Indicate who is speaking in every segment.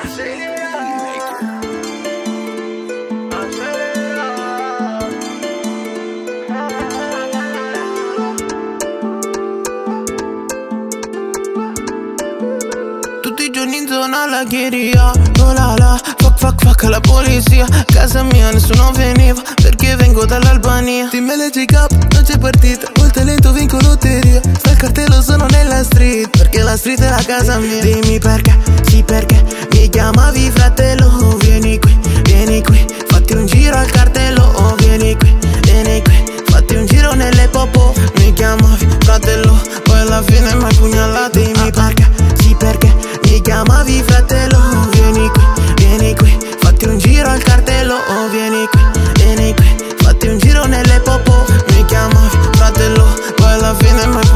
Speaker 1: Tutti i giorni in zona alla ghiria, no oh la la, fuck fuck fuck alla polizia. Casa mia nessuno veniva, perché vengo dall'Albania. Team LG Cup, non c'è partita, col talento vinco lotteria. Sta il cartello sono nella street, perché la street è la casa mia. Dimmi perché nelle popo Mi chiamavi fratello Poi alla fine mi hai pugnalato Dimmi perché, sì perché Mi chiamavi fratello Vieni qui, vieni qui Fatti un giro al cartello Oh vieni qui, vieni qui Fatti un giro nelle popo Mi chiamavi fratello Poi alla fine mi hai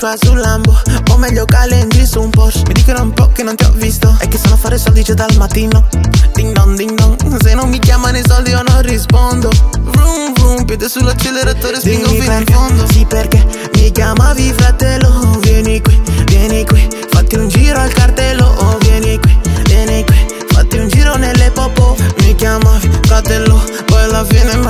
Speaker 1: quechua sul Lambo O meglio calendri su un Porsche. Mi dicono un po' che non ti ho visto E che sono a fare soldi già dal mattino. Ding dong ding dong Se non mi chiamano i soldi io non rispondo. Vroom vroom Piede sull'acceleratore spingo
Speaker 2: Dimmi
Speaker 1: fino in fondo. Sì perché. Mi chiamavi fratello Vieni qui, vieni qui. Fatti un giro al cartello Oh vieni qui, vieni qui. Fatti un giro nelle popo Mi chiamavi fratello. Poi alla fine mi